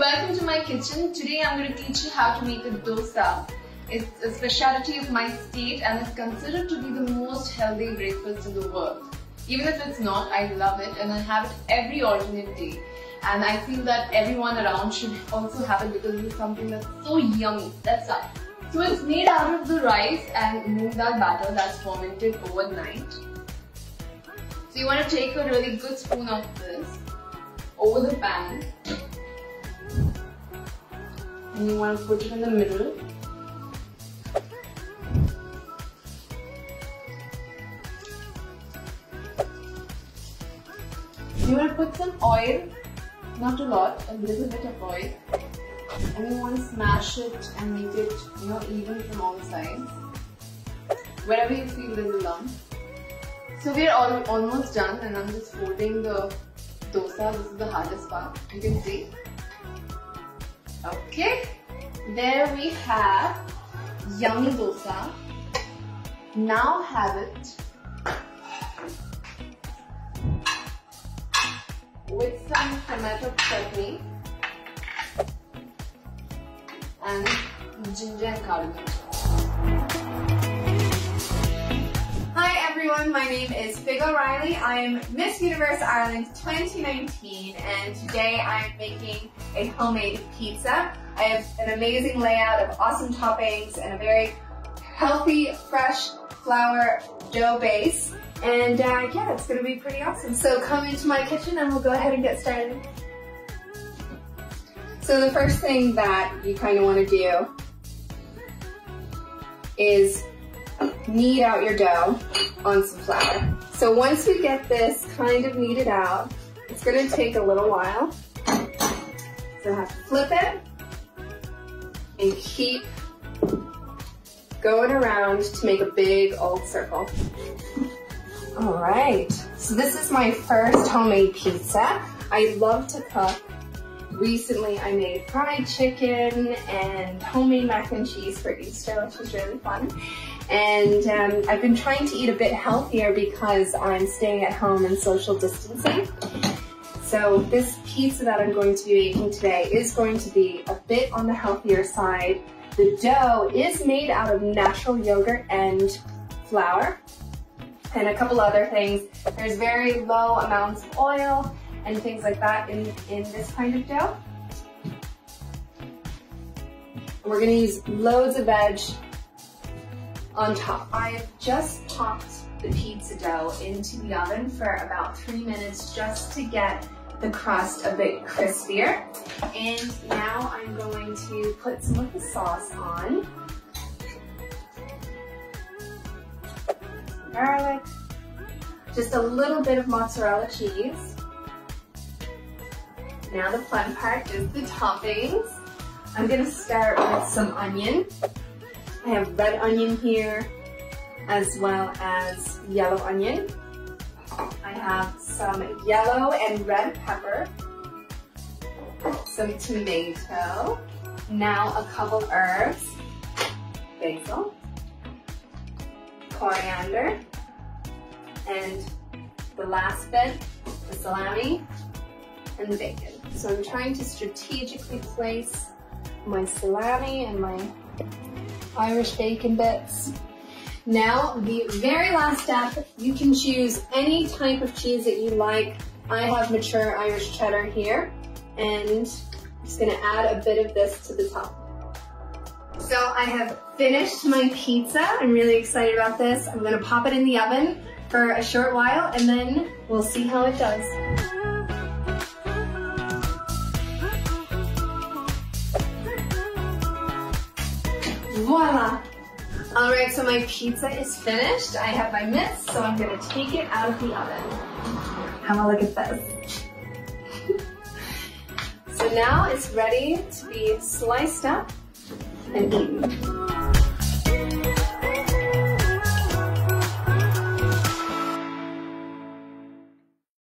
welcome to my kitchen. Today I'm going to teach you how to make a dosa. It's a specialty of my state and is considered to be the most healthy breakfast in the world. Even if it's not, I love it and I have it every alternate day. And I feel that everyone around should also have it because it's something that's so yummy. That's up. So it's made out of the rice and moong dal batter that's fermented overnight. So you want to take a really good spoon of this over the pan and you want to put it in the middle. You want to put some oil not a lot a little bit of oil. And you want to smash it and make it you know even from all sides. Wherever you feel there's a lump. So we're all, almost done and I'm just folding the dosa. This is the hardest part. You can see. Okay, there we have yummy dosa. Now have it with some tomato chutney and ginger and cardamom. My name is Fig O'Reilly. I'm Miss Universe Ireland 2019 and today I'm making a homemade pizza. I have an amazing layout of awesome toppings and a very healthy, fresh flour dough base. And uh, yeah, it's gonna be pretty awesome. So come into my kitchen and we'll go ahead and get started. So the first thing that you kind of want to do is knead out your dough on some flour. So once we get this kind of kneaded out, it's gonna take a little while. So I have to flip it and keep going around to make a big old circle. All right, so this is my first homemade pizza. I love to cook. Recently I made fried chicken and homemade mac and cheese for Easter, which was really fun. And um, I've been trying to eat a bit healthier because I'm staying at home and social distancing. So this pizza that I'm going to be making today is going to be a bit on the healthier side. The dough is made out of natural yogurt and flour and a couple other things. There's very low amounts of oil and things like that in, in this kind of dough. We're gonna use loads of veg on top. I have just popped the pizza dough into the oven for about three minutes just to get the crust a bit crispier. And now I'm going to put some of the sauce on. Garlic, just a little bit of mozzarella cheese. Now the fun part is the toppings. I'm gonna start with some onion. I have red onion here, as well as yellow onion. I have some yellow and red pepper, some tomato, now a couple herbs, basil, coriander, and the last bit, the salami, and the bacon. So I'm trying to strategically place my salami and my Irish bacon bits. Now, the very last step, you can choose any type of cheese that you like. I have mature Irish cheddar here, and I'm just gonna add a bit of this to the top. So I have finished my pizza. I'm really excited about this. I'm gonna pop it in the oven for a short while, and then we'll see how it does. Voila! All right, so my pizza is finished. I have my mitts, so I'm gonna take it out of the oven. Have a look at this. so now it's ready to be sliced up and eaten.